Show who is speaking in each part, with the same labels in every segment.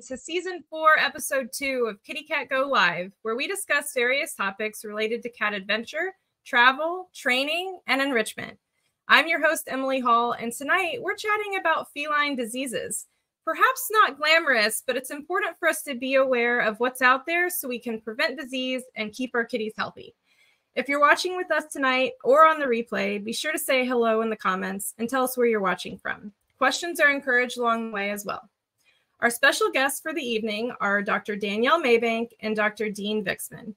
Speaker 1: welcome to season four, episode two of Kitty Cat Go Live, where we discuss various topics related to cat adventure, travel, training, and enrichment. I'm your host, Emily Hall, and tonight we're chatting about feline diseases. Perhaps not glamorous, but it's important for us to be aware of what's out there so we can prevent disease and keep our kitties healthy. If you're watching with us tonight or on the replay, be sure to say hello in the comments and tell us where you're watching from. Questions are encouraged along the way as well. Our special guests for the evening are Dr. Danielle Maybank and Dr. Dean Vixman.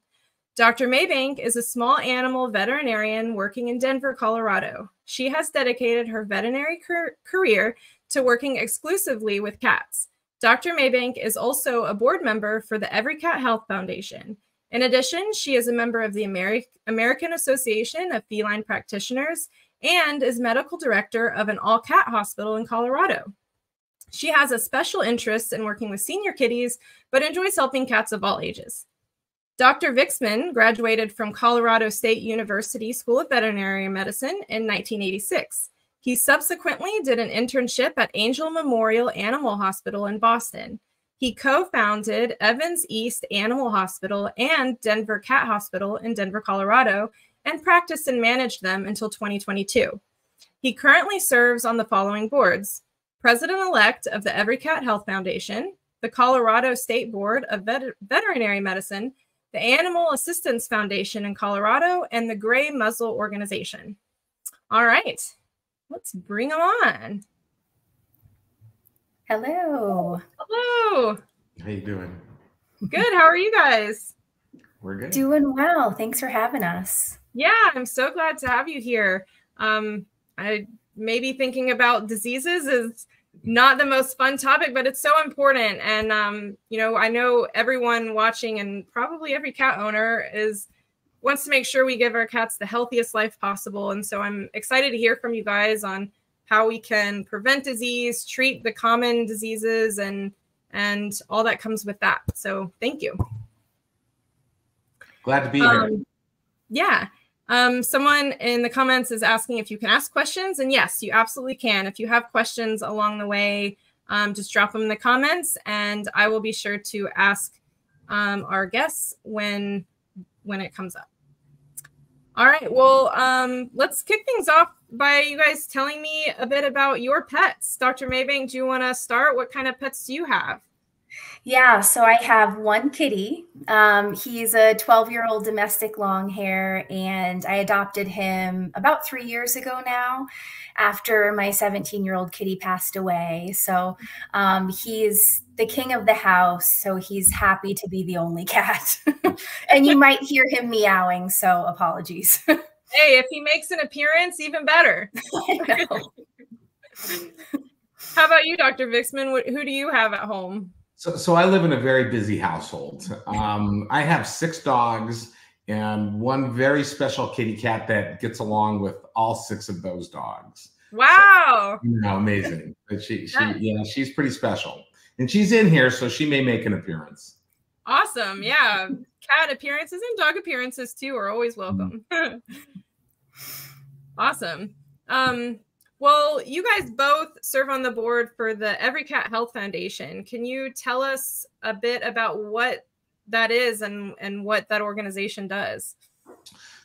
Speaker 1: Dr. Maybank is a small animal veterinarian working in Denver, Colorado. She has dedicated her veterinary career to working exclusively with cats. Dr. Maybank is also a board member for the Every Cat Health Foundation. In addition, she is a member of the Ameri American Association of Feline Practitioners and is medical director of an all cat hospital in Colorado. She has a special interest in working with senior kitties, but enjoys helping cats of all ages. Dr. Vixman graduated from Colorado State University School of Veterinary Medicine in 1986. He subsequently did an internship at Angell Memorial Animal Hospital in Boston. He co founded Evans East Animal Hospital and Denver Cat Hospital in Denver, Colorado, and practiced and managed them until 2022. He currently serves on the following boards president elect of the Every Cat Health Foundation, the Colorado State Board of Vet- Veterinary Medicine, the Animal Assistance Foundation in Colorado, and the Grey Muzzle Organization. All right, let's bring them on.
Speaker 2: Hello.
Speaker 1: Hello.
Speaker 3: How you doing?
Speaker 1: Good. How are you guys?
Speaker 3: We're good.
Speaker 2: Doing well. Thanks for having us.
Speaker 1: Yeah, I'm so glad to have you here. Um, I maybe thinking about diseases is not the most fun topic, but it's so important. And um, you know, I know everyone watching and probably every cat owner is wants to make sure we give our cats the healthiest life possible. And so I'm excited to hear from you guys on how we can prevent disease, treat the common diseases, and and all that comes with that. So thank you.
Speaker 3: Glad to be here.
Speaker 1: Um, yeah. Um, someone in the comments is asking if you can ask questions, and yes, you absolutely can. If you have questions along the way, um, just drop them in the comments, and I will be sure to ask um, our guests when when it comes up. All right, well, um, let's kick things off by you guys telling me a bit about your pets. Dr. Maybank, do you want to start? What kind of pets do you have?
Speaker 2: Yeah, so I have one kitty. Um, he's a 12 year old domestic long hair, and I adopted him about three years ago now after my 17 year old kitty passed away. So um, he's the king of the house, so he's happy to be the only cat. and you might hear him meowing, so apologies.
Speaker 1: hey, if he makes an appearance, even better. How about you, Dr. Vixman? Who do you have at home?
Speaker 3: So, so I live in a very busy household. Um, I have six dogs and one very special kitty cat that gets along with all six of those dogs.
Speaker 1: Wow!
Speaker 3: So, you know, amazing. But she, she, yeah, she's pretty special, and she's in here, so she may make an appearance.
Speaker 1: Awesome! Yeah, cat appearances and dog appearances too are always welcome. Awesome. Um, well, you guys both serve on the board for the Every Cat Health Foundation. Can you tell us a bit about what that is and, and what that organization does?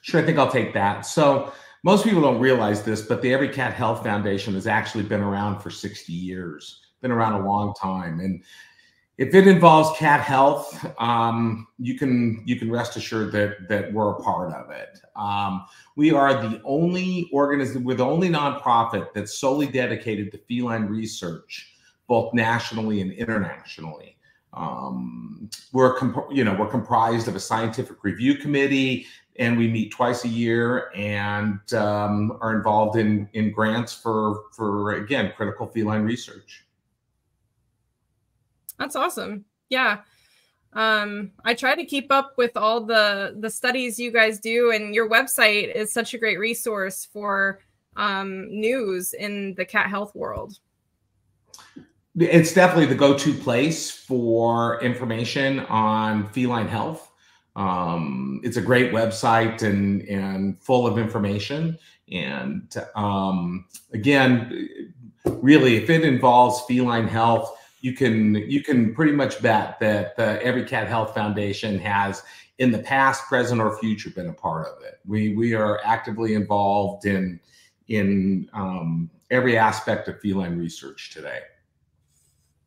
Speaker 3: Sure, I think I'll take that. So, most people don't realize this, but the Every Cat Health Foundation has actually been around for 60 years, been around a long time. And if it involves cat health, um, you can you can rest assured that that we're a part of it. Um, we are the only organization, we're the only nonprofit that's solely dedicated to feline research, both nationally and internationally. Um, we're you know we're comprised of a scientific review committee, and we meet twice a year and um, are involved in in grants for for again critical feline research.
Speaker 1: That's awesome. Yeah. Um, I try to keep up with all the the studies you guys do, and your website is such a great resource for um, news in the cat health world.
Speaker 3: It's definitely the go-to place for information on feline health. Um, it's a great website and and full of information. And um, again, really, if it involves feline health, you can you can pretty much bet that the Every Cat Health Foundation has in the past, present, or future been a part of it. We we are actively involved in in um, every aspect of feline research today.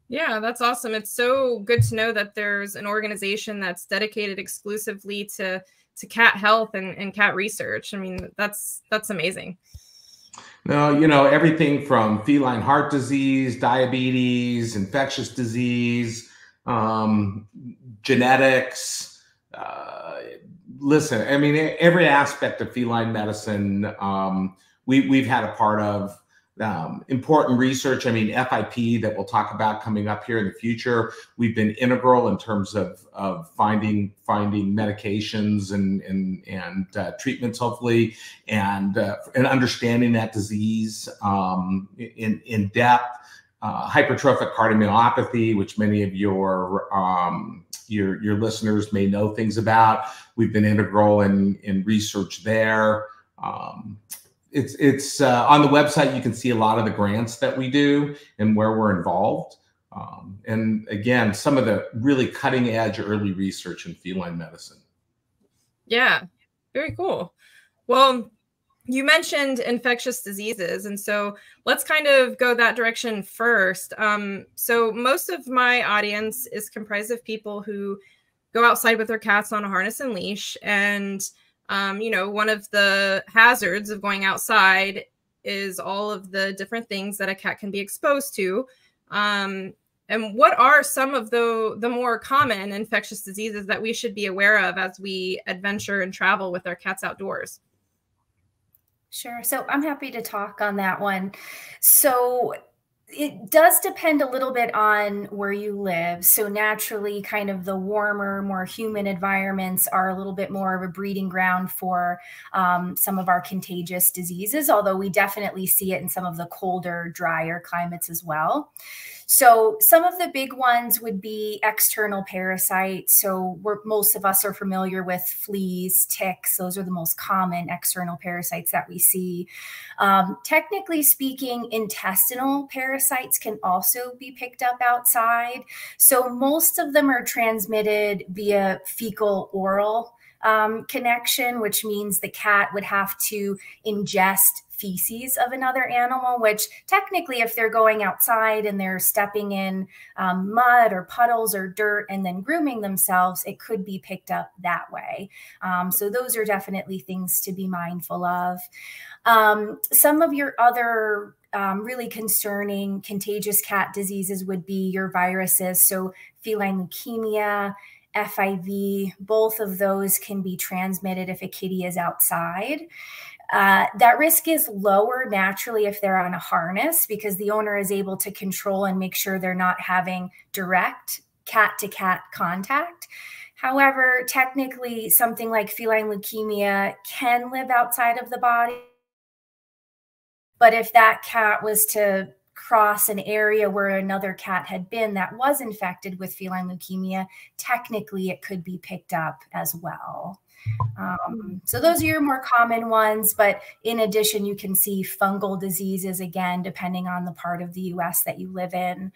Speaker 1: Yeah, that's awesome. It's so good to know that there's an organization that's dedicated exclusively to to cat health and, and cat research. I mean, that's that's amazing.
Speaker 3: No, you know, everything from feline heart disease, diabetes, infectious disease, um, genetics. Uh, listen, I mean, every aspect of feline medicine um, we, we've had a part of um, important research. I mean, FIP that we'll talk about coming up here in the future. We've been integral in terms of, of finding finding medications and and and uh, treatments, hopefully, and uh, and understanding that disease um, in in depth. Uh, hypertrophic cardiomyopathy, which many of your um, your your listeners may know things about. We've been integral in in research there. Um, it's it's uh, on the website. You can see a lot of the grants that we do and where we're involved. Um, and again, some of the really cutting edge early research in feline medicine.
Speaker 1: Yeah, very cool. Well, you mentioned infectious diseases, and so let's kind of go that direction first. Um, so, most of my audience is comprised of people who go outside with their cats on a harness and leash, and um, you know, one of the hazards of going outside is all of the different things that a cat can be exposed to. Um, and what are some of the the more common infectious diseases that we should be aware of as we adventure and travel with our cats outdoors?
Speaker 2: Sure. So I'm happy to talk on that one. So it does depend a little bit on where you live. So naturally, kind of the warmer, more humid environments are a little bit more of a breeding ground for um, some of our contagious diseases, although we definitely see it in some of the colder, drier climates as well. So some of the big ones would be external parasites. So most of us are familiar with fleas, ticks. Those are the most common external parasites that we see. Um, technically speaking, intestinal parasites can also be picked up outside. So most of them are transmitted via fecal oral um, connection, which means the cat would have to ingest feces of another animal, which technically, if they're going outside and they're stepping in um, mud or puddles or dirt and then grooming themselves, it could be picked up that way. Um, so, those are definitely things to be mindful of. Um, some of your other um, really concerning contagious cat diseases would be your viruses. So, feline leukemia, FIV, both of those can be transmitted if a kitty is outside. Uh, that risk is lower naturally if they're on a harness because the owner is able to control and make sure they're not having direct cat to cat contact. However, technically, something like feline leukemia can live outside of the body. But if that cat was to cross an area where another cat had been that was infected with feline leukemia, technically it could be picked up as well. Um, so those are your more common ones, but in addition, you can see fungal diseases again, depending on the part of the U.S. that you live in.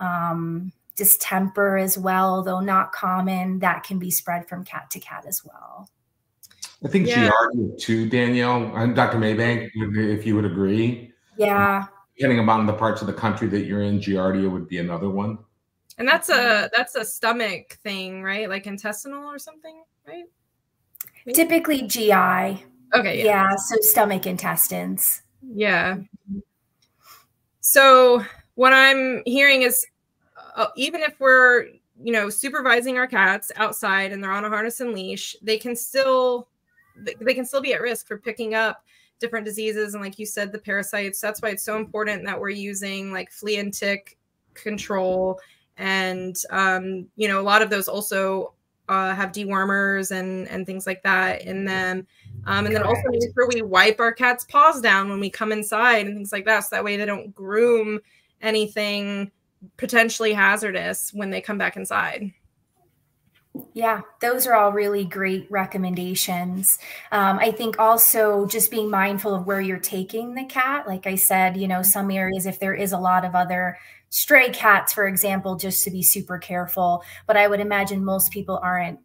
Speaker 2: Um, distemper as well, though not common, that can be spread from cat to cat as well.
Speaker 3: I think yeah. Giardia too, Danielle, and Dr. Maybank, if you would agree.
Speaker 2: Yeah.
Speaker 3: Depending upon the parts of the country that you're in, Giardia would be another one.
Speaker 1: And that's a that's a stomach thing, right? Like intestinal or something, right?
Speaker 2: Typically GI.
Speaker 1: Okay.
Speaker 2: Yeah. yeah. So stomach, intestines.
Speaker 1: Yeah. So what I'm hearing is, uh, even if we're you know supervising our cats outside and they're on a harness and leash, they can still they can still be at risk for picking up different diseases and like you said the parasites that's why it's so important that we're using like flea and tick control and um, you know a lot of those also uh, have dewormers and and things like that in them. Um, and then also make sure we wipe our cat's paws down when we come inside and things like that, so that way they don't groom anything potentially hazardous when they come back inside.
Speaker 2: Yeah, those are all really great recommendations. Um, I think also just being mindful of where you're taking the cat. Like I said, you know, some areas, if there is a lot of other stray cats, for example, just to be super careful. But I would imagine most people aren't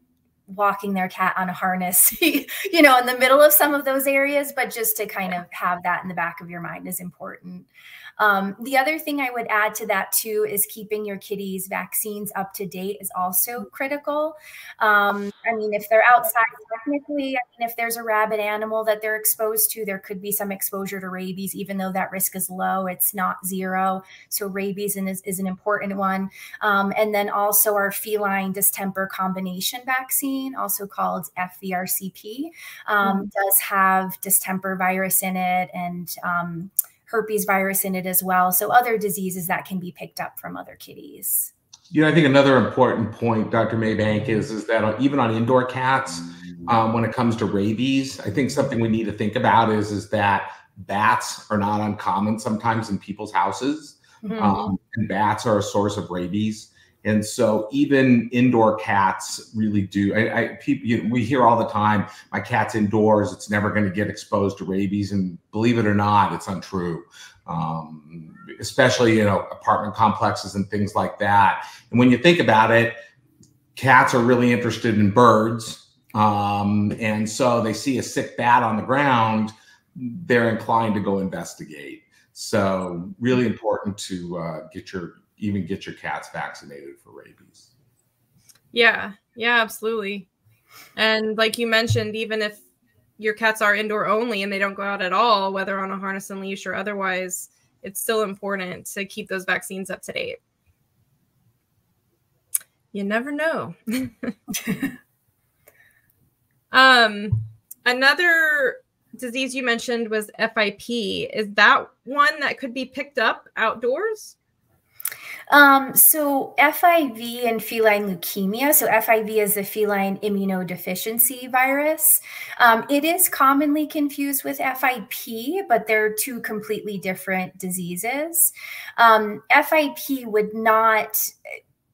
Speaker 2: walking their cat on a harness, you know, in the middle of some of those areas, but just to kind of have that in the back of your mind is important. Um, the other thing I would add to that too is keeping your kitties' vaccines up to date is also critical. Um, I mean, if they're outside, technically, I mean, if there's a rabid animal that they're exposed to, there could be some exposure to rabies, even though that risk is low. It's not zero. So rabies is, is an important one. Um, and then also our feline distemper combination vaccine, also called FVRCP, um, mm. does have distemper virus in it and um, herpes virus in it as well. So other diseases that can be picked up from other kitties.
Speaker 3: You know, I think another important point, Dr. Maybank, is is that even on indoor cats, um, when it comes to rabies, I think something we need to think about is is that bats are not uncommon sometimes in people's houses, mm-hmm. um, and bats are a source of rabies. And so even indoor cats really do. I, I people you know, we hear all the time, my cat's indoors, it's never going to get exposed to rabies. And believe it or not, it's untrue. Um, especially you know apartment complexes and things like that. And when you think about it, cats are really interested in birds, um, and so they see a sick bat on the ground, they're inclined to go investigate. So really important to uh, get your even get your cats vaccinated for rabies.
Speaker 1: Yeah, yeah, absolutely. And like you mentioned, even if your cats are indoor only and they don't go out at all, whether on a harness and leash or otherwise, it's still important to keep those vaccines up to date. You never know. um, another disease you mentioned was FIP. Is that one that could be picked up outdoors?
Speaker 2: Um, so FIV and feline leukemia. So FIV is the feline immunodeficiency virus. Um, it is commonly confused with FIP, but they're two completely different diseases. Um, FIP would not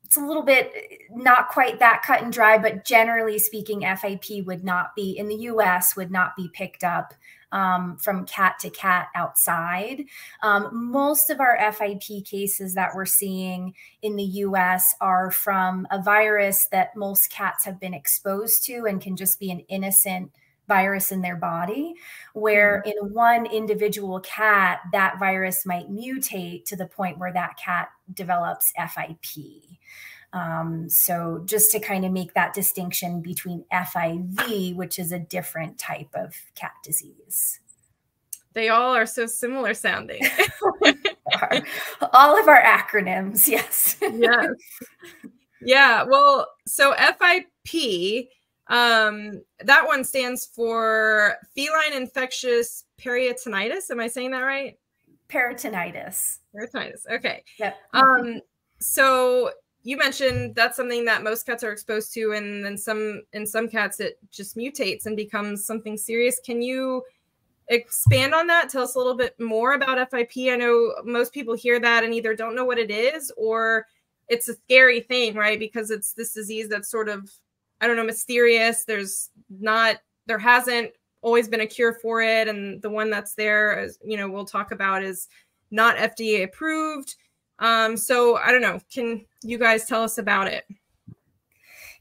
Speaker 2: it's a little bit not quite that cut and dry, but generally speaking, FIP would not be in the US would not be picked up um, from cat to cat outside. Um, most of our FIP cases that we're seeing in the US are from a virus that most cats have been exposed to and can just be an innocent virus in their body, where mm-hmm. in one individual cat, that virus might mutate to the point where that cat develops FIP. Um, so just to kind of make that distinction between FIV, which is a different type of cat disease.
Speaker 1: They all are so similar sounding.
Speaker 2: all of our acronyms, yes.
Speaker 1: yes. Yeah. Well, so FIP, um, that one stands for feline infectious peritonitis. Am I saying that right?
Speaker 2: Peritonitis.
Speaker 1: Peritonitis. Okay. Yep. Um, so you mentioned that's something that most cats are exposed to and then some in some cats it just mutates and becomes something serious. Can you expand on that? Tell us a little bit more about fip i know most people hear that and either don't know what it is or it's a scary thing right? Because it's this disease that's sort of i don't know mysterious. There's not there hasn't always been a cure for it and the one that's there as you know we'll talk about is not fda approved um, so I don't know. Can you guys tell us about it?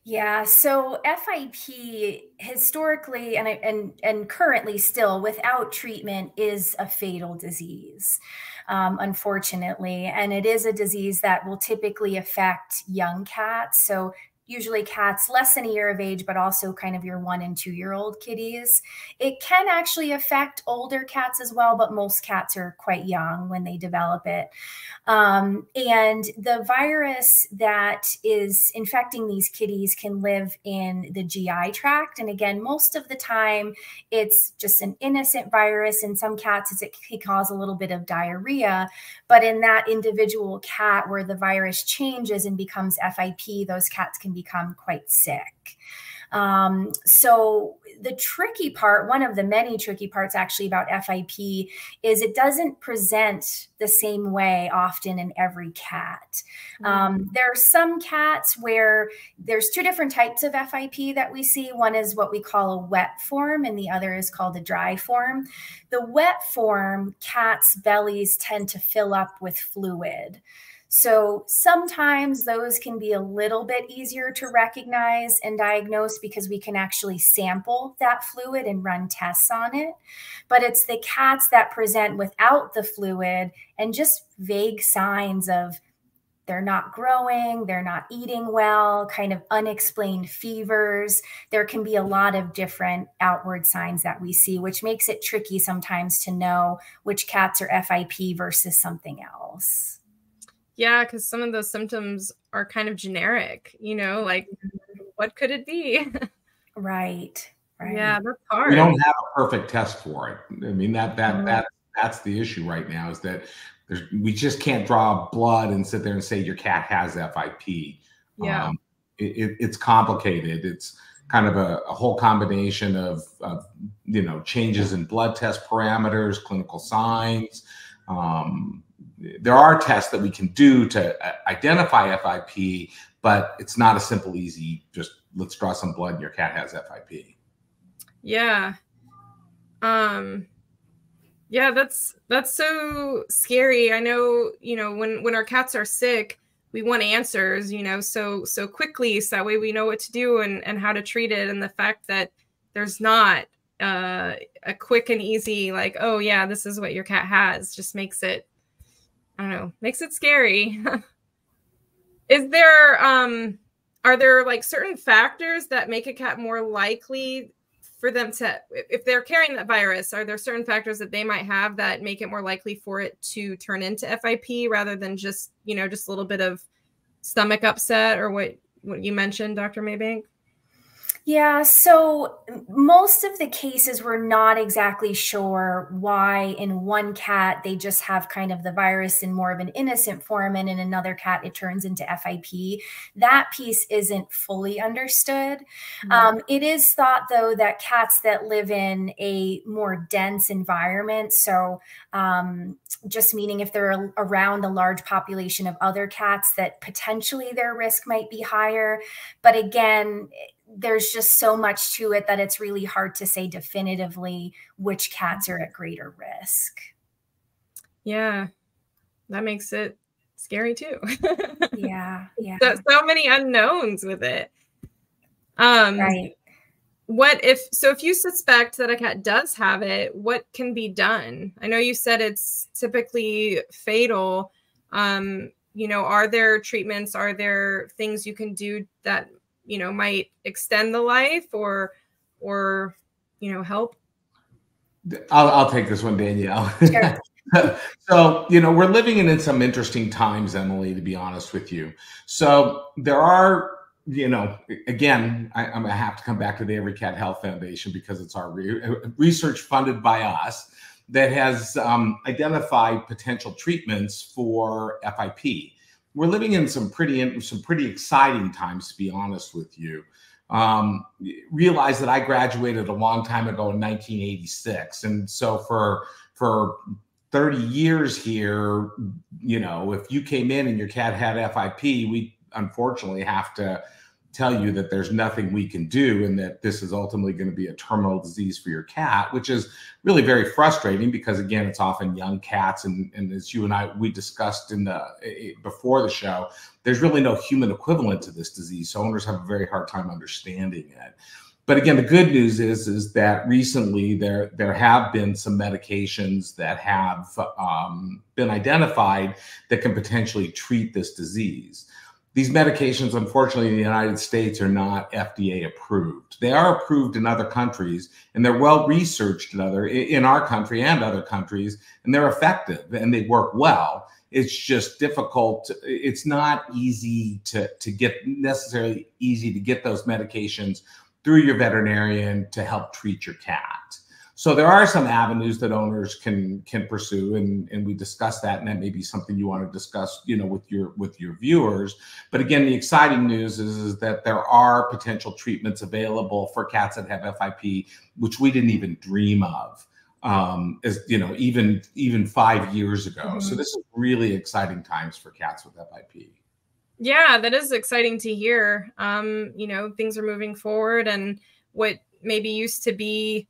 Speaker 2: Yeah, so FIP historically and and and currently still without treatment is a fatal disease, um, unfortunately, and it is a disease that will typically affect young cats. So usually cats less than a year of age, but also kind of your one and two year old kitties. It can actually affect older cats as well, but most cats are quite young when they develop it. Um, and the virus that is infecting these kitties can live in the GI tract. And again, most of the time, it's just an innocent virus. In some cats, it can cause a little bit of diarrhea. But in that individual cat where the virus changes and becomes FIP, those cats can become quite sick. Um, so the tricky part, one of the many tricky parts actually about FIP, is it doesn't present the same way often in every cat. Mm. Um, there are some cats where there's two different types of FIP that we see. One is what we call a wet form, and the other is called a dry form. The wet form, cats' bellies tend to fill up with fluid. So sometimes those can be a little bit easier to recognize and diagnose because we can actually sample that fluid and run tests on it. But it's the cats that present without the fluid and just vague signs of they're not growing, they're not eating well, kind of unexplained fevers. There can be a lot of different outward signs that we see, which makes it tricky sometimes to know which cats are FIP versus something else.
Speaker 1: Yeah, because some of those symptoms are kind of generic, you know, like what could it be?
Speaker 2: right. Right.
Speaker 1: Yeah, that's hard.
Speaker 3: We don't have a perfect test for it. I mean that that mm-hmm. that that's the issue right now is that there's we just can't draw blood and sit there and say your cat has FIP.
Speaker 1: Yeah. Um,
Speaker 3: it, it, it's complicated. It's kind of a, a whole combination of, of, you know changes in blood test parameters, clinical signs, um, there are tests that we can do to uh, identify FIP, but it's not a simple, easy, just let's draw some blood and your cat has FIP.
Speaker 1: Yeah. Um, yeah, that's that's so scary. I know, you know, when when our cats are sick, we want answers, you know, so so quickly so that way we know what to do and and how to treat it and the fact that there's not uh a quick and easy like, oh yeah, this is what your cat has just makes it I don't know, makes it scary. Is there um are there like certain factors that make a cat more likely for them to if they're carrying that virus, are there certain factors that they might have that make it more likely for it to turn into FIP rather than just, you know, just a little bit of stomach upset or what what you mentioned, Dr. Maybank?
Speaker 2: Yeah, so most of the cases we're not exactly sure why in one cat they just have kind of the virus in more of an innocent form, and in another cat it turns into FIP. That piece isn't fully understood. Mm-hmm. Um, it is thought, though, that cats that live in a more dense environment, so um, just meaning if they're around a large population of other cats, that potentially their risk might be higher. But again, there's just so much to it that it's really hard to say definitively which cats are at greater risk.
Speaker 1: Yeah, that makes it scary too.
Speaker 2: yeah, yeah.
Speaker 1: So, so many unknowns with it. Um,
Speaker 2: right.
Speaker 1: What if so? If you suspect that a cat does have it, what can be done? I know you said it's typically fatal. Um, you know, are there treatments? Are there things you can do that you know might extend the life or or you know help?
Speaker 3: I'll, I'll take this one danielle. Sure. so you know we're living in, in some interesting times emily to be honest with you. So there are you know again I, am gonna have to come back to the every cat health foundation because it's our re- research funded by us that has um, identified potential treatments for fip we're living in some pretty some pretty exciting times, to be honest with you. Um, realize that I graduated a long time ago in 1986, and so for for 30 years here, you know, if you came in and your cat had FIP, we unfortunately have to tell you that there's nothing we can do and that this is ultimately going to be a terminal disease for your cat, which is really very frustrating because again, it's often young cats. And, and as you and I, we discussed in the before the show, there's really no human equivalent to this disease. So owners have a very hard time understanding it. But again, the good news is is that recently there there have been some medications that have um, been identified that can potentially treat this disease these medications, unfortunately, in the United States are not FDA approved. They are approved in other countries and they're well researched in other in our country and other countries, and they're effective and they work well. It's just difficult. It's not easy to, to get necessarily easy to get those medications through your veterinarian to help treat your cat. So there are some avenues that owners can can pursue, and and we discussed that, and that may be something you want to discuss, you know, with your with your viewers. But again, the exciting news is, is that there are potential treatments available for cats that have FIP, which we didn't even dream of um, as you know, even even five years ago. Mm-hmm. So this is really exciting times for cats with FIP.
Speaker 1: Yeah, that is exciting to hear. Um, you know, things are moving forward, and what maybe used to be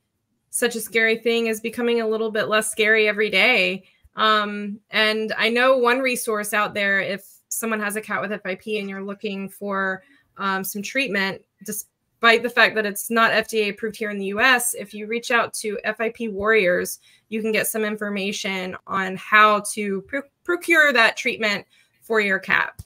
Speaker 1: such a scary thing is becoming a little bit less scary every day. Um, and I know one resource out there if someone has a cat with FIP and you're looking for um, some treatment, despite the fact that it's not FDA approved here in the US, if you reach out to FIP Warriors, you can get some information on how to pr- procure that treatment for your cat.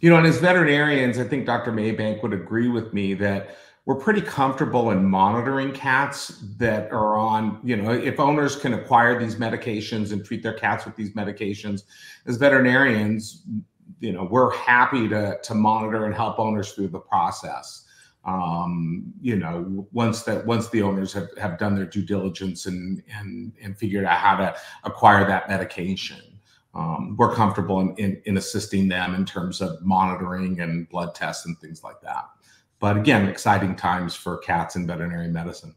Speaker 3: You know, and as veterinarians, I think Dr. Maybank would agree with me that we're pretty comfortable in monitoring cats that are on, you know, if owners can acquire these medications and treat their cats with these medications, as veterinarians, you know, we're happy to to monitor and help owners through the process. Um, you know, once that once the owners have, have done their due diligence and and and figured out how to acquire that medication. Um, we're comfortable in, in, in assisting them in terms of monitoring and blood tests and things like that. But again, exciting times for cats in veterinary medicine.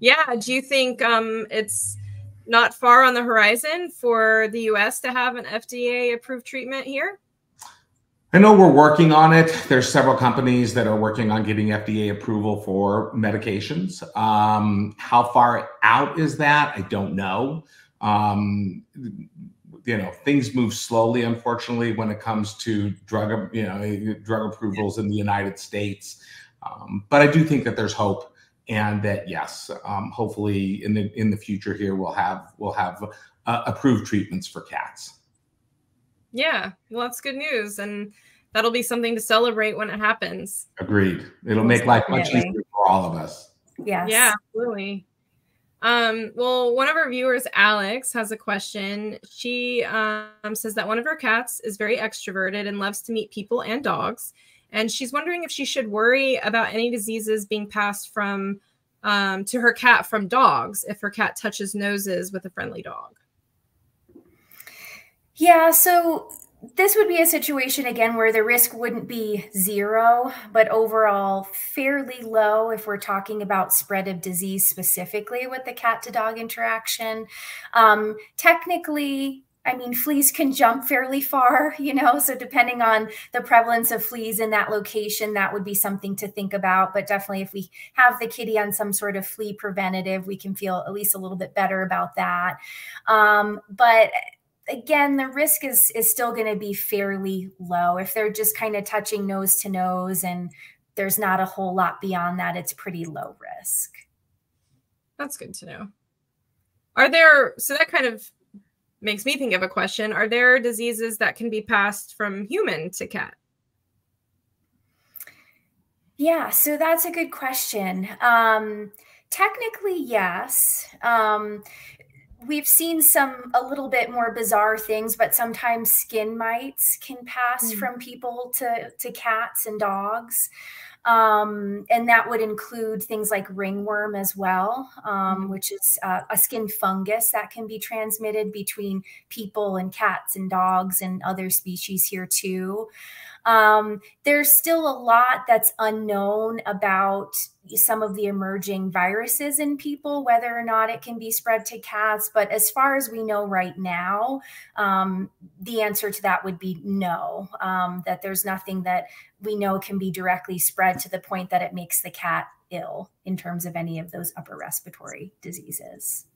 Speaker 1: Yeah. Do you think um, it's not far on the horizon for the US to have an FDA approved treatment here?
Speaker 3: I know we're working on it. There's several companies that are working on getting FDA approval for medications. Um, how far out is that? I don't know. Um, you know things move slowly unfortunately when it comes to drug you know drug approvals in the united states. Um, but i do think that there's hope and that yes um, hopefully in the in the future here we'll have we'll have uh, approved treatments for cats.
Speaker 1: Yeah. Well that's good news and that'll be something to celebrate when it happens.
Speaker 3: Agreed. It'll make life much easier for all of us.
Speaker 1: Yes. yeah absolutely um, well, one of our viewers, Alex, has a question. She um, says that one of her cats is very extroverted and loves to meet people and dogs. And she's wondering if she should worry about any diseases being passed from um, to her cat from dogs if her cat touches noses with a friendly dog.
Speaker 2: Yeah, so this would be a situation again where the risk wouldn't be zero, but overall fairly low if we're talking about spread of disease specifically with the cat to dog interaction. Um, technically, I mean, fleas can jump fairly far, you know, so depending on the prevalence of fleas in that location, that would be something to think about. But definitely, if we have the kitty on some sort of flea preventative, we can feel at least a little bit better about that. Um, but again, the risk is is still going to be fairly low. If they're just kind of touching nose to nose and there's not a whole lot beyond that, it's pretty low risk.
Speaker 1: That's good to know. Are there so that kind of makes me think of a question. Are there diseases that can be passed from human to cat?
Speaker 2: Yeah, so that's a good question. Um, technically, yes. Um, we've seen some a little bit more bizarre things but sometimes skin mites can pass mm. from people to to cats and dogs um, and that would include things like ringworm as well um, mm. which is uh, a skin fungus that can be transmitted between people and cats and dogs and other species here too um, there's still a lot that's unknown about some of the emerging viruses in people, whether or not it can be spread to cats. But as far as we know right now, um, the answer to that would be no, um, that there's nothing that we know can be directly spread to the point that it makes the cat ill in terms of any of those upper respiratory diseases.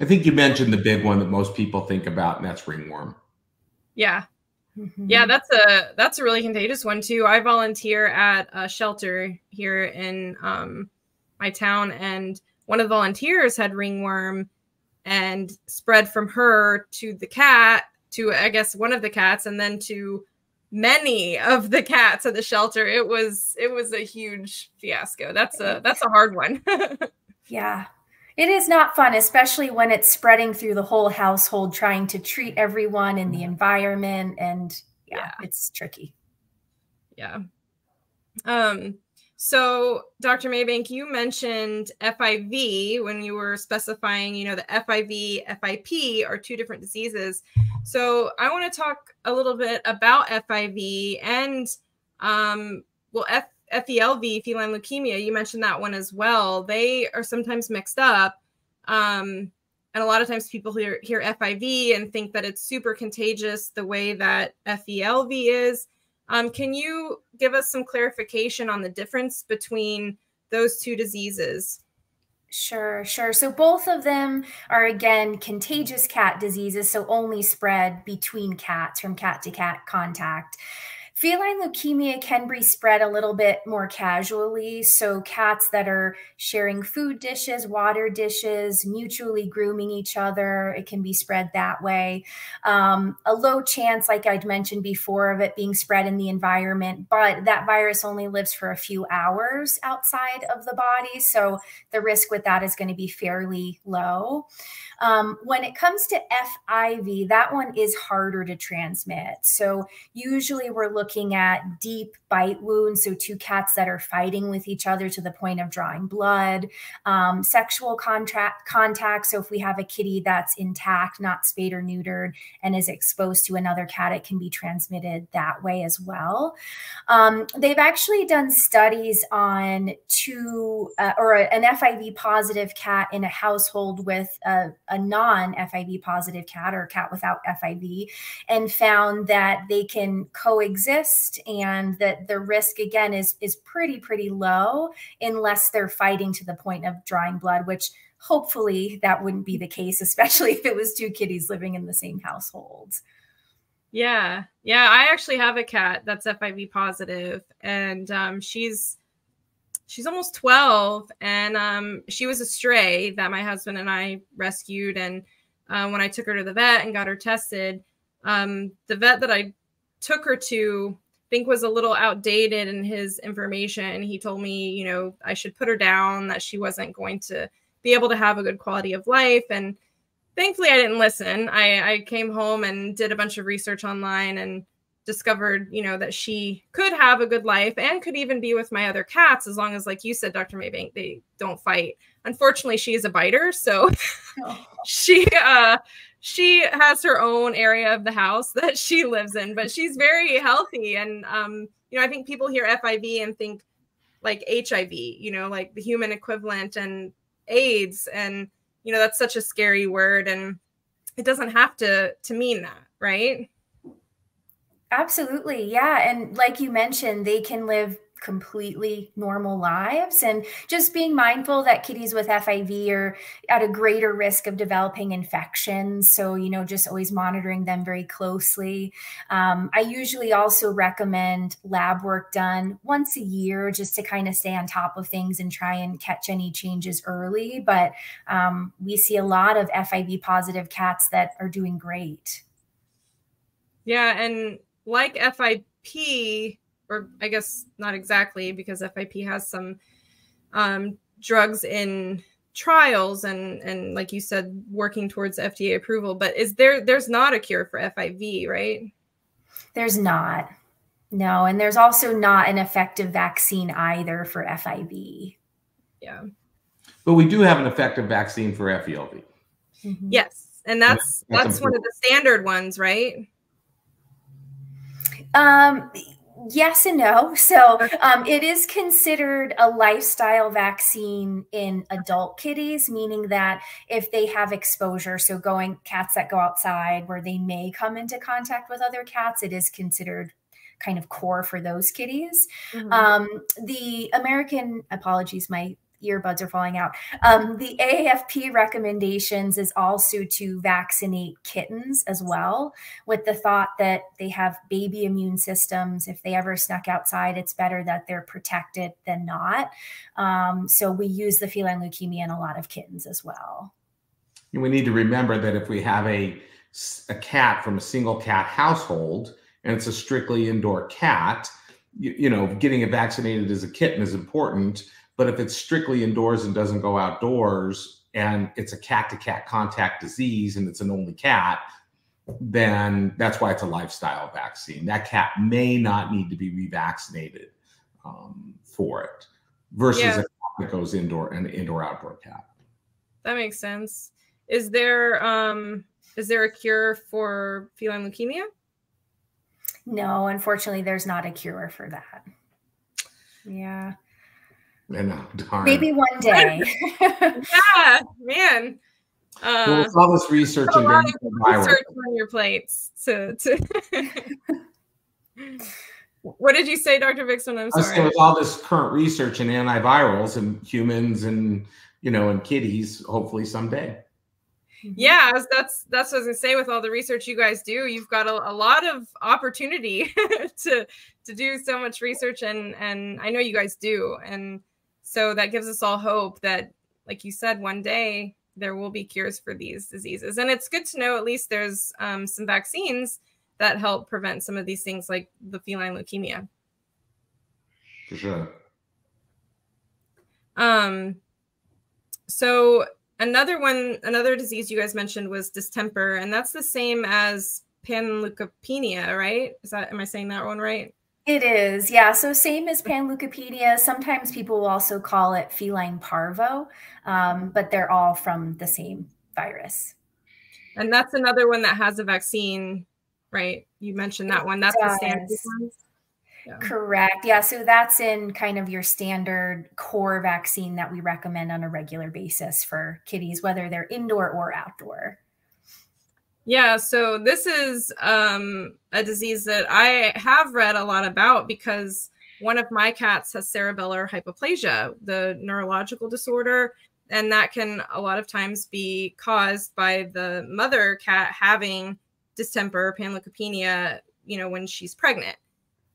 Speaker 3: I think you mentioned the big one that most people think about, and that's ringworm.
Speaker 1: Yeah, Mm-hmm. Yeah, that's a that's a really contagious one too. I volunteer at a shelter here in um, my town, and one of the volunteers had ringworm and spread from her to the cat to I guess one of the cats, and then to many of the cats at the shelter. It was it was a huge fiasco. That's a that's a hard one.
Speaker 2: yeah, it is not fun, especially when it's spreading through the whole household, trying to treat everyone in the environment. And yeah, yeah. it's tricky.
Speaker 1: Yeah. Um, So, Dr. Maybank, you mentioned FIV when you were specifying, you know, the FIV, FIP are two different diseases. So, I want to talk a little bit about FIV and, um, well, F- FELV, feline leukemia. You mentioned that one as well. They are sometimes mixed up. Um, and a lot of times people hear, hear FIV and think that it's super contagious the way that FELV is. Um, can you give us some clarification on the difference between those two diseases?
Speaker 2: Sure, sure. So both of them are again contagious cat diseases, so only spread between cats from cat to cat contact. Feline leukemia can be spread a little bit more casually. So, cats that are sharing food dishes, water dishes, mutually grooming each other, it can be spread that way. Um, a low chance, like I'd mentioned before, of it being spread in the environment, but that virus only lives for a few hours outside of the body. So, the risk with that is going to be fairly low. Um, when it comes to FIV, that one is harder to transmit. So usually we're looking at deep bite wounds. So two cats that are fighting with each other to the point of drawing blood, um, sexual contract contact. So if we have a kitty that's intact, not spayed or neutered, and is exposed to another cat, it can be transmitted that way as well. Um, they've actually done studies on two uh, or an FIV positive cat in a household with a a non FIV positive cat or cat without FIV and found that they can coexist and that the risk again is is pretty pretty low unless they're fighting to the point of drawing blood which hopefully that wouldn't be the case especially if it was two kitties living in the same household.
Speaker 1: Yeah. Yeah, I actually have a cat that's FIV positive and um, she's she's almost 12 and um, she was a stray that my husband and i rescued and uh, when i took her to the vet and got her tested um, the vet that i took her to I think was a little outdated in his information. He told me you know i should put her down that she wasn't going to be able to have a good quality of life and thankfully i didn't listen. I, I came home and did a bunch of research online and discovered, you know, that she could have a good life and could even be with my other cats as long as, like you said, Dr. Maybank, they don't fight. Unfortunately, she is a biter, so oh. she uh she has her own area of the house that she lives in, but she's very healthy. And um, you know, I think people hear FIV and think like HIV, you know, like the human equivalent and AIDS, and you know, that's such a scary word, and it doesn't have to to mean that, right?
Speaker 2: Absolutely. Yeah. And like you mentioned, they can live completely normal lives and just being mindful that kitties with FIV are at a greater risk of developing infections. So, you know, just always monitoring them very closely. Um, I usually also recommend lab work done once a year just to kind of stay on top of things and try and catch any changes early. But um, we see a lot of FIV positive cats that are doing great.
Speaker 1: Yeah. And like FIP, or I guess not exactly because FIP has some um, drugs in trials and and like you said working towards FDA approval but is there there's not a cure for FIV right?
Speaker 2: There's not. No and there's also not an effective vaccine either for FIV
Speaker 1: yeah.
Speaker 3: But we do have an effective vaccine for FELV
Speaker 1: mm-hmm. yes and that's that's, that's one of the standard ones right
Speaker 2: um, yes and no. So um, it is considered a lifestyle vaccine in adult kitties, meaning that if they have exposure, so going cats that go outside where they may come into contact with other cats, it is considered kind of core for those kitties. Mm-hmm. Um, the American apologies, my earbuds are falling out. Um, the AAFP recommendations is also to vaccinate kittens as well, with the thought that they have baby immune systems. If they ever snuck outside, it's better that they're protected than not. Um, so we use the feline leukemia in a lot of kittens as well.
Speaker 3: And we need to remember that if we have a, a cat from a single cat household and it's a strictly indoor cat, you, you know, getting it vaccinated as a kitten is important but if it's strictly indoors and doesn't go outdoors and it's a cat to cat contact disease and it's an only cat, then that's why it's a lifestyle vaccine. That cat may not need to be revaccinated um, for it versus yeah. a cat that goes indoor and indoor outdoor cat.
Speaker 1: That makes sense. Is there um is there a cure for feline leukemia?
Speaker 2: No, unfortunately, there's not a cure for that. Yeah.
Speaker 3: Know, darn.
Speaker 2: Maybe one day.
Speaker 1: yeah, man.
Speaker 3: Uh, well, with all this research and
Speaker 1: research on your plates. To, to what did you say, Dr. Vixen? I'm sorry.
Speaker 3: with all this current research in antivirals and humans and you know and kitties, hopefully someday.
Speaker 1: Yeah, that's that's what I was gonna say. With all the research you guys do, you've got a, a lot of opportunity to to do so much research, and and I know you guys do, and so that gives us all hope that, like you said, one day there will be cures for these diseases, and it's good to know at least there's um, some vaccines that help prevent some of these things, like the feline leukemia.
Speaker 3: For sure.
Speaker 1: Um. So another one, another disease you guys mentioned was distemper, and that's the same as panleukopenia, right? Is that am I saying that one right?
Speaker 2: It is, yeah. So same as panleukopenia. Sometimes people will also call it feline parvo, um, but they're all from the same virus.
Speaker 1: And that's another one that has a vaccine, right? You mentioned that one. That's the standard one.
Speaker 2: Yeah. Correct. Yeah. So that's in kind of your standard core vaccine that we recommend on a regular basis for kitties, whether they're indoor or outdoor.
Speaker 1: Yeah, so this is um, a disease that I have read a lot about because one of my cats has cerebellar hypoplasia, the neurological disorder, and that can a lot of times be caused by the mother cat having distemper, panleukopenia, you know, when she's pregnant.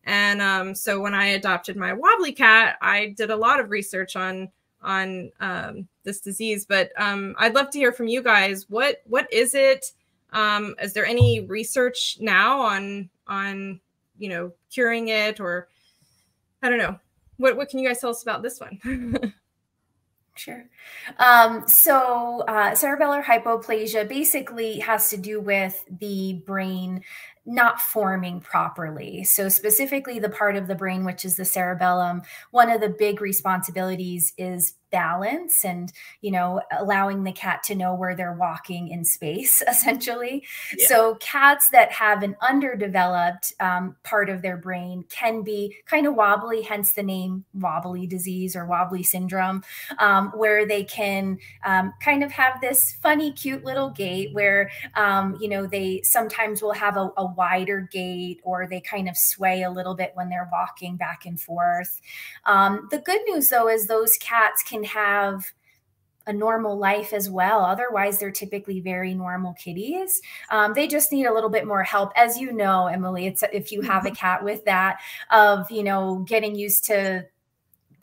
Speaker 1: And um, so when I adopted my wobbly cat, I did a lot of research on on um, this disease. But um, I'd love to hear from you guys. What what is it? Um, is there any research now on on you know curing it or I don't know. What what can you guys tell us about this one?
Speaker 2: Sure. Um, so, uh, cerebellar hypoplasia basically has to do with the brain not forming properly. So, specifically, the part of the brain, which is the cerebellum, one of the big responsibilities is balance and you know allowing the cat to know where they're walking in space essentially yeah. so cats that have an underdeveloped um, part of their brain can be kind of wobbly hence the name wobbly disease or wobbly syndrome um, where they can um, kind of have this funny cute little gait where um, you know they sometimes will have a, a wider gait or they kind of sway a little bit when they're walking back and forth um, the good news though is those cats can have a normal life as well. Otherwise, they're typically very normal kitties. Um, they just need a little bit more help, as you know, Emily. It's if you have a mm-hmm. cat with that of you know getting used to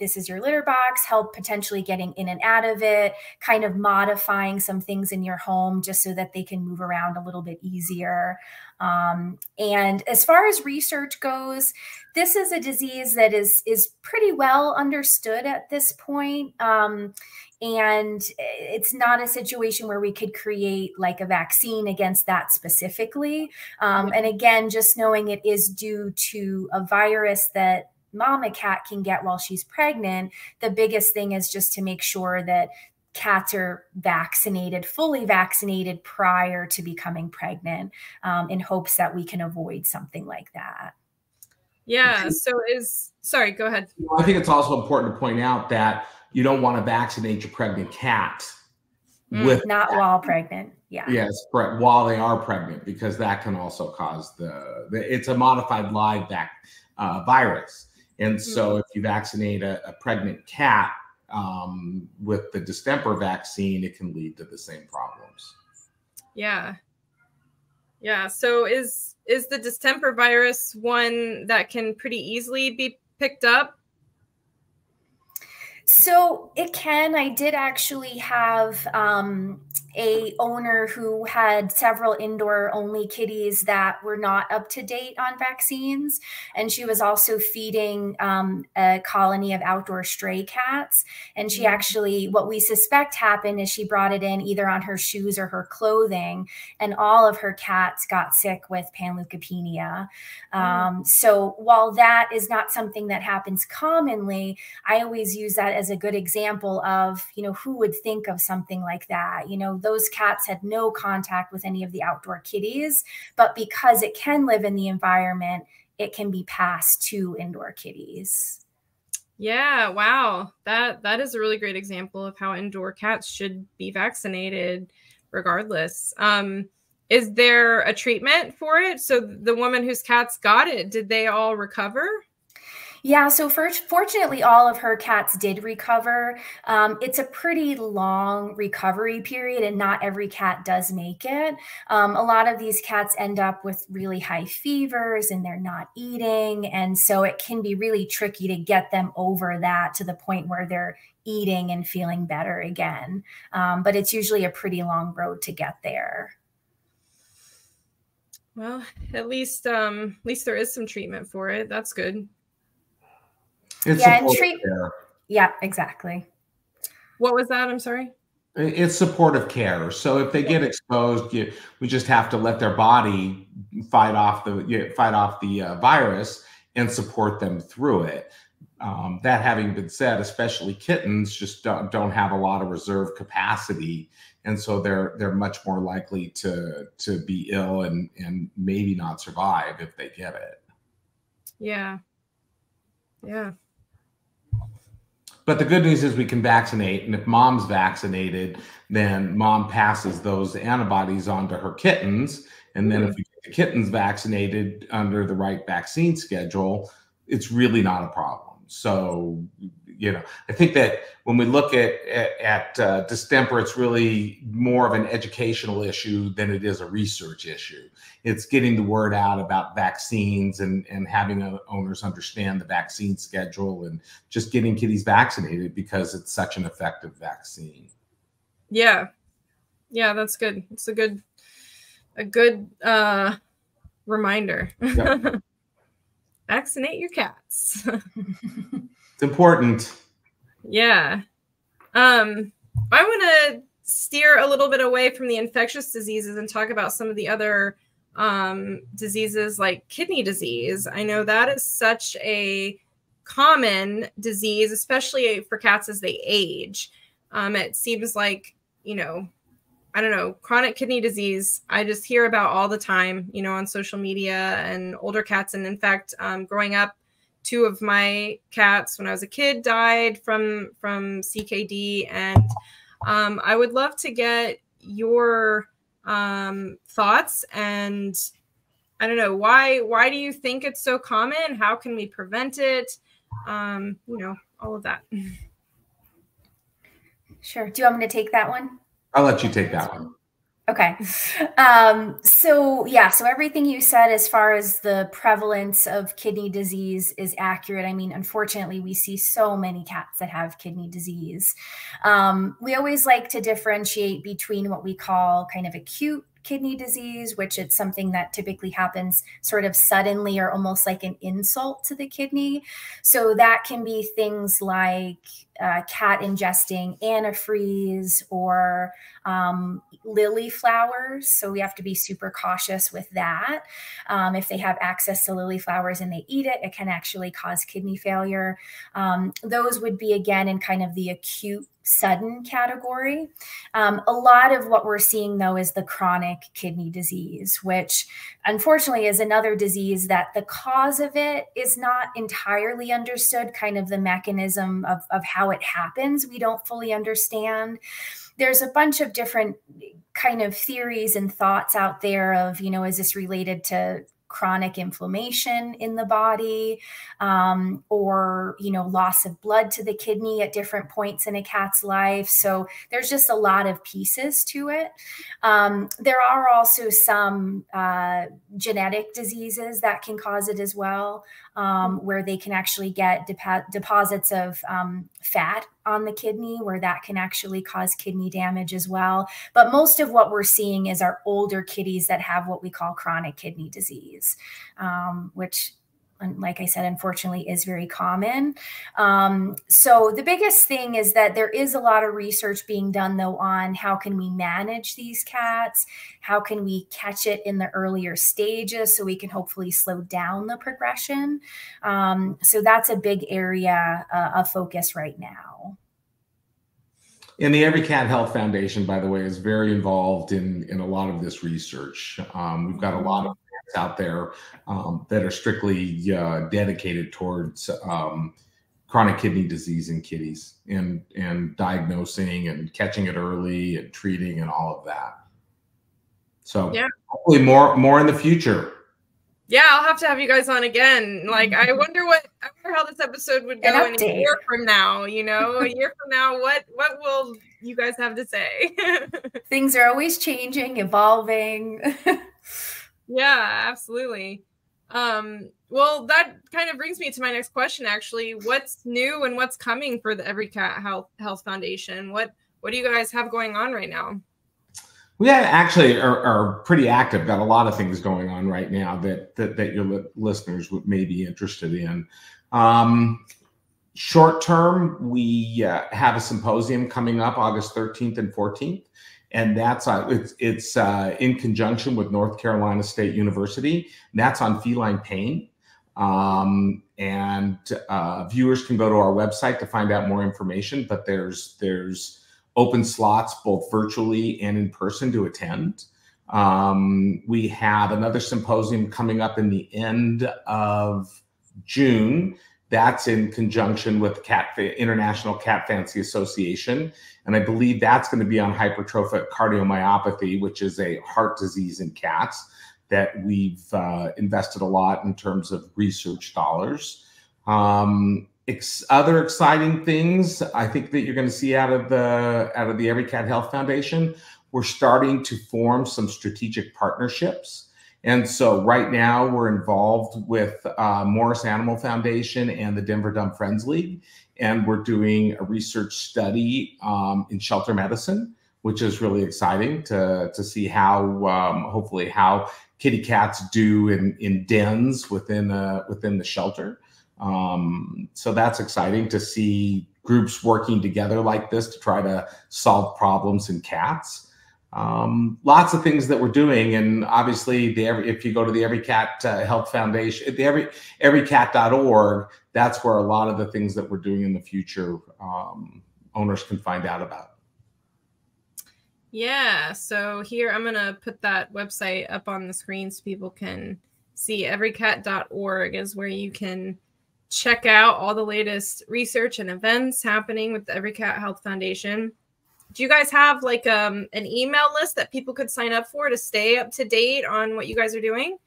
Speaker 2: this is your litter box, help potentially getting in and out of it, kind of modifying some things in your home just so that they can move around a little bit easier. Um, and as far as research goes, this is a disease that is is pretty well understood at this point. Um, and it's not a situation where we could create like a vaccine against that specifically. Um, and again, just knowing it is due to a virus that mama cat can get while she's pregnant, the biggest thing is just to make sure that cats are vaccinated, fully vaccinated prior to becoming pregnant um, in hopes that we can avoid something like that.
Speaker 1: Yeah. So is sorry, go ahead.
Speaker 3: I think it's also important to point out that you don't want to vaccinate your pregnant cat
Speaker 2: mm, with not while pregnant. Yeah.
Speaker 3: Yes, while they are pregnant, because that can also cause the, the it's a modified live back uh, virus. And so, mm-hmm. if you vaccinate a, a pregnant cat um, with the distemper vaccine, it can lead to the same problems.
Speaker 1: Yeah. Yeah. So, is is the distemper virus one that can pretty easily be picked up?
Speaker 2: So it can. I did actually have um, a owner who had several indoor only kitties that were not up to date on vaccines and she was also feeding um, a colony of outdoor stray cats and she mm-hmm. actually what we suspect happened is she brought it in either on her shoes or her clothing and all of her cats got sick with panleukopenia mm. um, so while that is not something that happens commonly i always use that as a good example of you know who would think of something like that you know those cats had no contact with any of the outdoor kitties, but because it can live in the environment, it can be passed to indoor kitties.
Speaker 1: Yeah, wow. That that is a really great example of how indoor cats should be vaccinated regardless. Um is there a treatment for it? So the woman whose cats got it, did they all recover?
Speaker 2: Yeah, so first, fortunately, all of her cats did recover. Um, it's a pretty long recovery period, and not every cat does make it. Um, a lot of these cats end up with really high fevers and they're not eating. And so it can be really tricky to get them over that to the point where they're eating and feeling better again. Um, but it's usually a pretty long road to get there.
Speaker 1: Well, at least um, at least there is some treatment for it. That's good.
Speaker 2: It's yeah, and treat. Care. Yeah, exactly.
Speaker 1: What was that? I'm sorry.
Speaker 3: It's supportive care. So if they get exposed, you, we just have to let their body fight off the you fight off the uh, virus and support them through it. Um, that having been said, especially kittens just don't, don't have a lot of reserve capacity, and so they're they're much more likely to to be ill and and maybe not survive if they get it.
Speaker 1: Yeah, yeah.
Speaker 3: But the good news is we can vaccinate, and if mom's vaccinated, then mom passes those antibodies on to her kittens. And then if we get the kittens vaccinated under the right vaccine schedule, it's really not a problem. So you know, I think that when we look at at, at uh, distemper, it's really more of an educational issue than it is a research issue. It's getting the word out about vaccines and and having owners understand the vaccine schedule and just getting kitties vaccinated because it's such an effective vaccine.
Speaker 1: Yeah, yeah, that's good. It's a good a good uh, reminder. Yep. Vaccinate your cats.
Speaker 3: It's important.
Speaker 1: Yeah. Um, I want to steer a little bit away from the infectious diseases and talk about some of the other um, diseases like kidney disease. I know that is such a common disease, especially for cats as they age. Um, it seems like, you know, I don't know, chronic kidney disease, I just hear about all the time, you know, on social media and older cats. And in fact, um, growing up, two of my cats when I was a kid died from from CKD, and um, I would love to get your um, thoughts and I don't know why why do you think it's so common? How can we prevent it? Um, you know, all of that.
Speaker 2: Sure. Do you want me to take that one?
Speaker 3: I'll let you take that one.
Speaker 2: Okay. Um, so, yeah, so everything you said as far as the prevalence of kidney disease is accurate. I mean, unfortunately, we see so many cats that have kidney disease. Um, we always like to differentiate between what we call kind of acute kidney disease, which it's something that typically happens sort of suddenly or almost like an insult to the kidney. So that can be things like uh, cat ingesting antifreeze or um, lily flowers. So we have to be super cautious with that. Um, if they have access to lily flowers and they eat it, it can actually cause kidney failure. Um, those would be, again, in kind of the acute sudden category. Um, a lot of what we're seeing, though, is the chronic kidney disease, which unfortunately is another disease that the cause of it is not entirely understood, kind of the mechanism of, of how it happens. We don't fully understand. There's a bunch of different kind of theories and thoughts out there of, you know, is this related to chronic inflammation in the body um, or you know loss of blood to the kidney at different points in a cat's life so there's just a lot of pieces to it um, there are also some uh, genetic diseases that can cause it as well um, where they can actually get deposits of um, fat on the kidney, where that can actually cause kidney damage as well. But most of what we're seeing is our older kitties that have what we call chronic kidney disease, um, which like I said, unfortunately, is very common. Um, so the biggest thing is that there is a lot of research being done, though, on how can we manage these cats, how can we catch it in the earlier stages, so we can hopefully slow down the progression. Um, so that's a big area uh, of focus right now.
Speaker 3: And the EveryCat Health Foundation, by the way, is very involved in in a lot of this research. Um, we've got a lot of out there um, that are strictly uh, dedicated towards um, chronic kidney disease in kitties and and diagnosing and catching it early and treating and all of that. So yeah. hopefully more more in the future.
Speaker 1: Yeah, I'll have to have you guys on again. Like, I wonder what I wonder how this episode would go in a year from now. You know, a year from now, what what will you guys have to say?
Speaker 2: Things are always changing, evolving.
Speaker 1: Yeah, absolutely. Um, well, that kind of brings me to my next question. Actually, what's new and what's coming for the EveryCat Health Health Foundation? What what do you guys have going on right now?
Speaker 3: We actually are, are, pretty active. Got a lot of things going on right now that that, that your li- listeners would may be interested in. Um, short term, we uh, have a symposium coming up August 13th and 14th and that's uh, it's it's uh, in conjunction with North Carolina State University. That's on feline pain, um, and uh, viewers can go to our website to find out more information. But there's there's open slots both virtually and in person to attend. Um, we have another symposium coming up in the end of June that's in conjunction with Cat International Cat Fancy Association, and I believe that's going to be on hypertrophic cardiomyopathy, which is a heart disease in cats that we've uh, invested a lot in terms of research dollars. Um, ex- other exciting things I think that you're going to see out of the out of the EveryCat Health Foundation, we're starting to form some strategic partnerships and so right now we're involved with uh, Morris Animal Foundation and the Denver Dumb Friends League. And we're doing a research study um, in shelter medicine, which is really exciting to, to see how, um, hopefully, how kitty cats do in, in dens within, uh, within the shelter. Um, so that's exciting to see groups working together like this to try to solve problems in cats um, lots of things that we're doing and obviously the every if you go to the every cat uh, health foundation the every everycat.org that's where a lot of the things that we're doing in the future um, owners can find out about.
Speaker 1: Yeah so here i'm going to put that website up on the screen so people can see. everycat.org is where you can check out all the latest research and events happening with the every cat health foundation do you guys have like um, an email list that people could sign up for to stay up to date on what you guys are doing?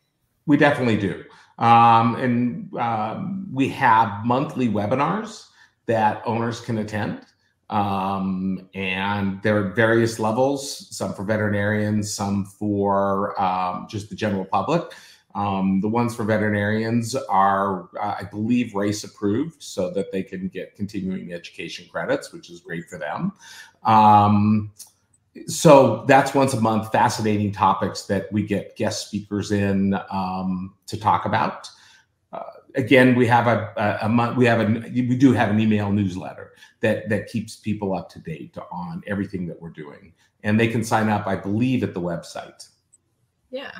Speaker 3: We definitely do. Um, and um, we have monthly webinars that owners can attend. Um, and there are various levels, some for veterinarians, some for um, just the general public. Um, the ones for veterinarians are, uh, I believe, RACE approved so that they can get continuing education credits, which is great for them. Um, so that's once a month, fascinating topics that we get guest speakers in um, to talk about. Uh, again, we have a, a, a month, we have a, we do have an email newsletter that that keeps people up to date on everything that we're doing, and they can sign up, I believe, at the website.
Speaker 1: Yeah.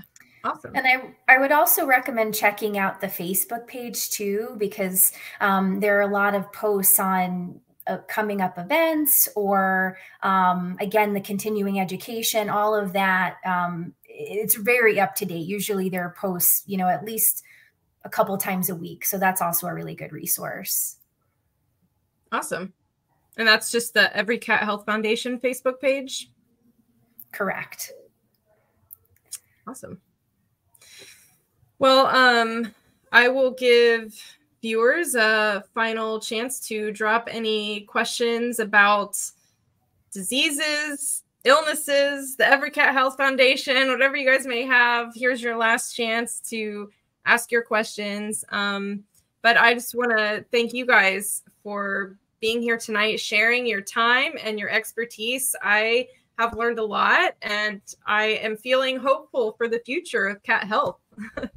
Speaker 1: Awesome.
Speaker 2: And I, I would also recommend checking out the Facebook page too, because um, there are a lot of posts on uh, coming up events or, um, again, the continuing education, all of that. Um, it's very up to date. Usually there are posts, you know, at least a couple times a week. So that's also a really good resource.
Speaker 1: Awesome. And that's just the EveryCat Health Foundation Facebook page?
Speaker 2: Correct.
Speaker 1: Awesome. Well, um, I will give viewers a final chance to drop any questions about diseases, illnesses, the EveryCat Health Foundation, whatever you guys may have. Here's your last chance to ask your questions. Um, but I just want to thank you guys for being here tonight, sharing your time and your expertise. I have learned a lot and I am feeling hopeful for the future of cat health.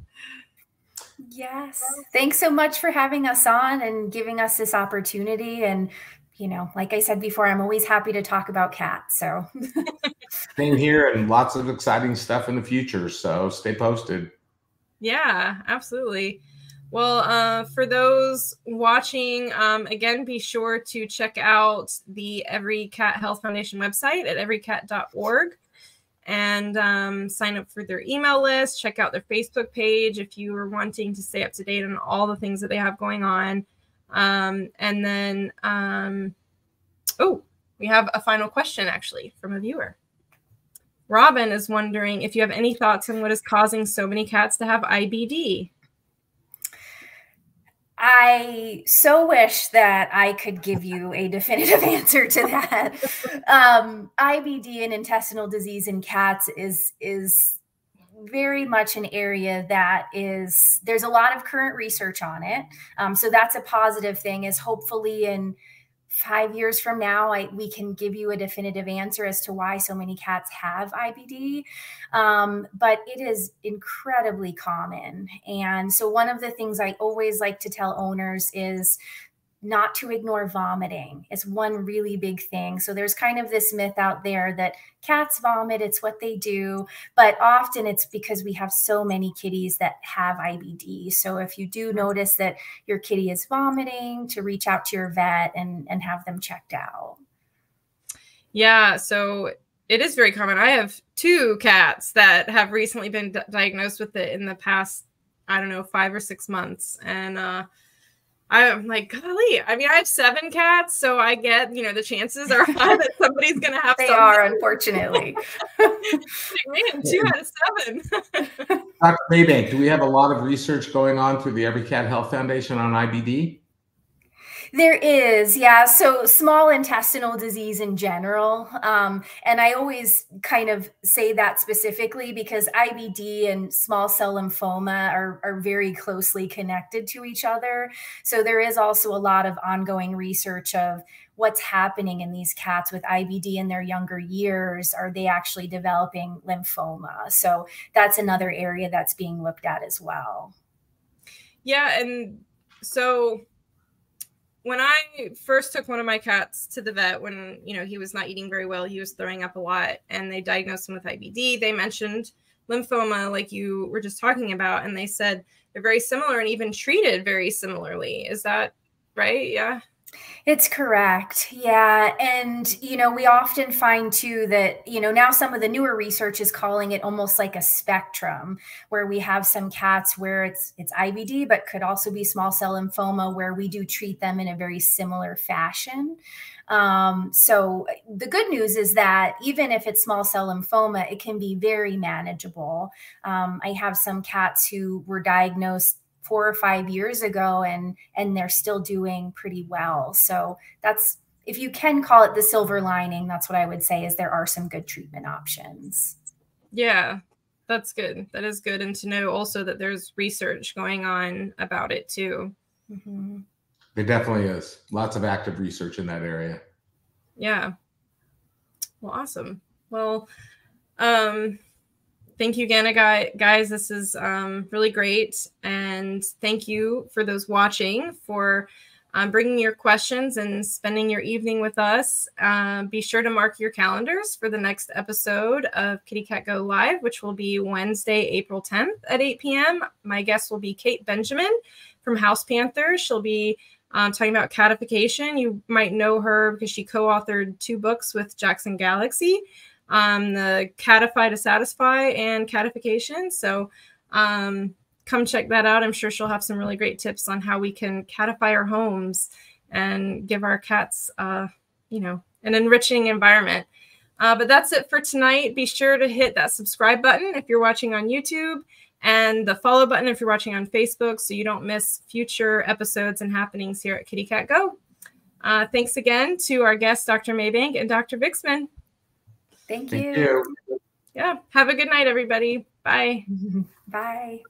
Speaker 2: yes. Thanks so much for having us on and giving us this opportunity. And, you know, like I said before, I'm always happy to talk about cats. So,
Speaker 3: same here and lots of exciting stuff in the future. So, stay posted.
Speaker 1: Yeah, absolutely. Well, uh, for those watching, um, again, be sure to check out the EveryCat Health Foundation website at everycat.org and um, sign up for their email list. Check out their Facebook page if you are wanting to stay up to date on all the things that they have going on. Um, and then, um, oh, we have a final question actually from a viewer. Robin is wondering if you have any thoughts on what is causing so many cats to have IBD.
Speaker 2: I so wish that I could give you a definitive answer to that. um, IBD and intestinal disease in cats is is very much an area that is there's a lot of current research on it. Um, so that's a positive thing. Is hopefully in five years from now, I, we can give you a definitive answer as to why so many cats have IBD. Um, but it is incredibly common. And so, one of the things I always like to tell owners is not to ignore vomiting is one really big thing. So there's kind of this myth out there that cats vomit, it's what they do, but often it's because we have so many kitties that have IBD. So if you do notice that your kitty is vomiting, to reach out to your vet and and have them checked out.
Speaker 1: Yeah, so it is very common. I have two cats that have recently been diagnosed with it in the past I don't know, 5 or 6 months and uh I'm like, golly. I mean, I have seven cats, so I get, you know, the chances are high that somebody's going to have.
Speaker 2: they are, unfortunately.
Speaker 1: Man, two out of seven.
Speaker 3: Dr. Maybank, do we have a lot of research going on through the EveryCat Health Foundation on IBD?
Speaker 2: There is, yeah. So small intestinal disease in general. Um, and I always kind of say that specifically because IBD and small cell lymphoma are, are very closely connected to each other. So there is also a lot of ongoing research of what's happening in these cats with IBD in their younger years. Are they actually developing lymphoma? So that's another area that's being looked at as well.
Speaker 1: Yeah. And so when I first took one of my cats to the vet when, you know, he was not eating very well, he was throwing up a lot and they diagnosed him with IBD, they mentioned lymphoma like you were just talking about and they said they're very similar and even treated very similarly. Is that right? Yeah.
Speaker 2: It's correct. Yeah. And, you know, we often find too that, you know, now some of the newer research is calling it almost like a spectrum where we have some cats where it's it's IBD, but could also be small cell lymphoma where we do treat them in a very similar fashion. Um, so the good news is that even if it's small cell lymphoma, it can be very manageable. Um, I have some cats who were diagnosed four or five years ago and and they're still doing pretty well. So that's if you can call it the silver lining that's what i would say is there are some good treatment options.
Speaker 1: Yeah that's good. That is good. And to know also that there's research going on about it too.
Speaker 3: Mm-hmm. there definitely is. Lots of active research in that area.
Speaker 1: Yeah. Well awesome. Well um thank you again, guys. This is um, really great. And thank you for those watching for um, bringing your questions and spending your evening with us. Uh, be sure to mark your calendars for the next episode of KittyCatGO Live, which will be Wednesday, April 10th at 8 p.m. My guest will be Kate Benjamin from Hauspanthers. She'll be um, talking about catification. You might know her because she co authored two books with Jackson Galaxy um, the Catify to Satisfy and Catification. So um, come check that out. I'm sure she'll have some really great tips on how we can catify our homes and give our cats, uh, you know, an enriching environment. Uh, but that's it for tonight. Be sure to hit that subscribe button if you're watching on YouTube and the follow button if you're watching on Facebook so you don't miss future episodes and happenings here at KittyCatGO. Uh, thanks again to our guests, Dr. Maybank and Dr. Vixman.
Speaker 2: Thank you. Thank you.
Speaker 1: Yeah. Have a good night, everybody. Bye.
Speaker 2: Bye.